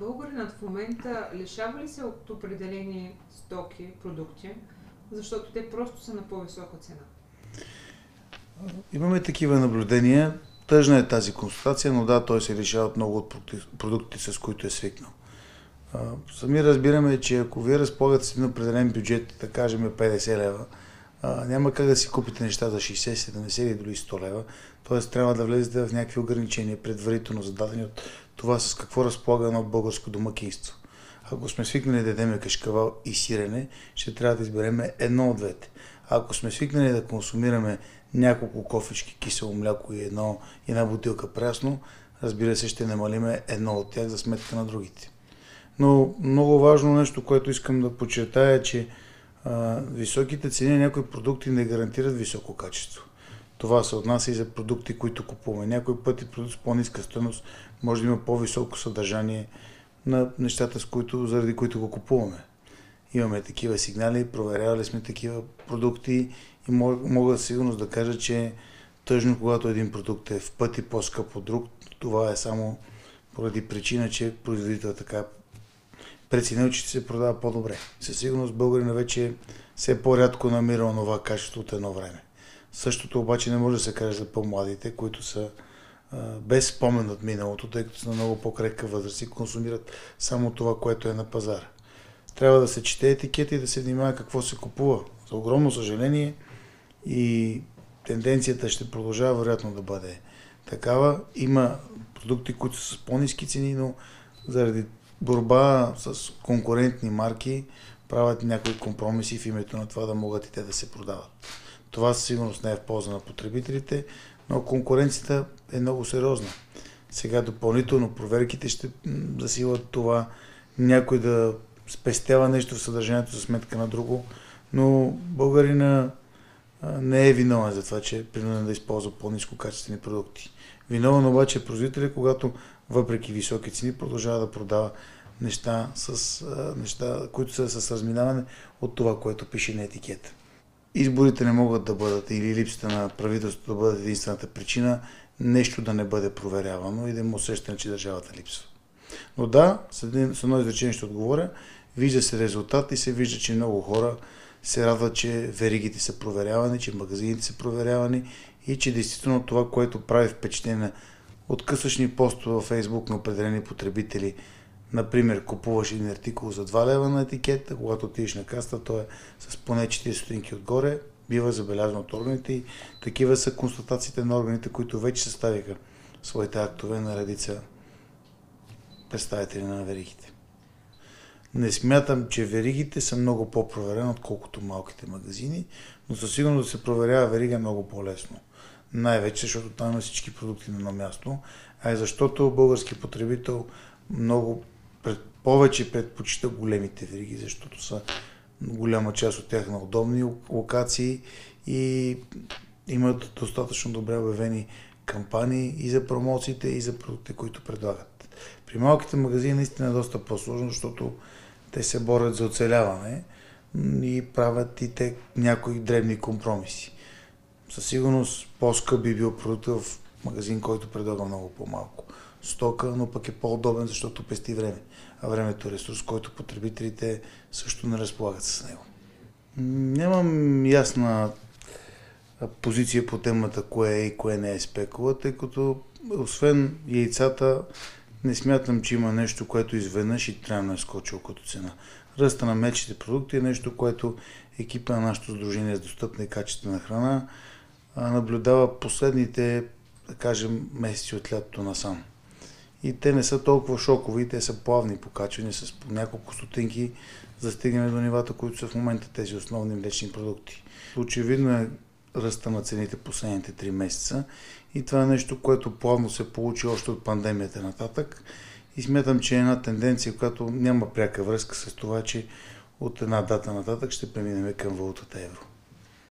Българинът в момента лишава ли се от определени стоки, продукти, защото те просто са на по-висока цена? Имаме такива наблюдения. Тъжна е тази констатация, но да, той се лишава от много от продуктите, с които е свикнал. Сами разбираме, че ако вие разполагате с един определен бюджет, да кажем 50 лева, няма как да си купите неща за 60, 70 или дори 100 лева. Тоест трябва да влезете в някакви ограничения, предварително зададени от това с какво разполага едно българско домакинство. Ако сме свикнали да ядеме кашкавал и сирене, ще трябва да изберем едно от двете. Ако сме свикнали да консумираме няколко кофички кисело мляко и едно, една бутилка прясно, разбира се, ще намалиме едно от тях за сметка на другите. Но много важно нещо, което искам да подчертая е, че високите цени на някои продукти не гарантират високо качество. Това се отнася и за продукти, които купуваме. Някои пъти продукт с по-ниска стоеност може да има по-високо съдържание на нещата, с които, заради които го купуваме. Имаме такива сигнали, проверявали сме такива продукти и мога, мога сигурно да кажа, че тъжно, когато един продукт е в пъти по-скъп от друг, това е само поради причина, че производител така преценил, че се продава по-добре. Със сигурност българина вече все по-рядко намира онова качество от едно време. Същото обаче не може да се каже за по-младите, които са без спомен от миналото, тъй като са на много по-крепка възраст и консумират само това, което е на пазара. Трябва да се чете етикета и да се внимава какво се купува. За огромно съжаление и тенденцията ще продължава вероятно да бъде такава. Има продукти, които са с по-низки цени, но заради борба с конкурентни марки правят някои компромиси в името на това да могат и те да се продават. Това със сигурност не е в полза на потребителите, но конкуренцията е много сериозна. Сега допълнително проверките ще засилат това някой да спестява нещо в съдържанието за сметка на друго, но българина не е виновен за това, че е принуден да използва по-низко качествени продукти. Виновен обаче е производителя, когато въпреки високи цени продължава да продава неща, с, неща които са с разминаване от това, което пише на етикета. Изборите не могат да бъдат или липсата на правителството да бъдат единствената причина нещо да не бъде проверявано и да има усещане, че държавата липсва. Но да, с едно изречение ще отговоря, вижда се резултат и се вижда, че много хора се радват, че веригите са проверявани, че магазините са проверявани и че действително това, което прави впечатление от късъчни постове във Фейсбук на определени потребители, например, купуваш един артикул за 2 лева на етикета, когато отидеш на каста, той е с поне 40 стотинки отгоре, бива забелязан от органите и такива са констатациите на органите, които вече съставиха своите актове на редица представители на веригите. Не смятам, че веригите са много по-проверени, отколкото малките магазини, но със сигурност да се проверява верига много по-лесно. Най-вече, защото там има всички продукти на едно място, а и защото български потребител много пред, повече предпочита големите вериги, защото са голяма част от тях на удобни локации и имат достатъчно добре обявени кампании и за промоциите, и за продукти, които предлагат. При малките магазини наистина е доста по-сложно, защото те се борят за оцеляване и правят и те някои дребни компромиси. Със сигурност по-скъп би бил продукт в магазин, който предлага много по-малко стока, но пък е по-удобен, защото пести време. А времето е ресурс, който потребителите също не разполагат с него. Нямам ясна позиция по темата кое е и кое не е спекула, тъй като освен яйцата не смятам, че има нещо, което изведнъж и трябва е скочило като цена. Ръста на мечите продукти е нещо, което екипа на нашето сдружение с достъпна и качествена храна наблюдава последните, да кажем, месеци от лятото насам. И те не са толкова шокови, те са плавни покачвания с по няколко стотинки, за да стигнем до нивата, които са в момента тези основни млечни продукти. Очевидно е ръста на цените последните 3 месеца и това е нещо, което плавно се получи още от пандемията нататък и смятам, че е една тенденция, която няма пряка връзка с това, че от една дата нататък ще преминем към валутата евро.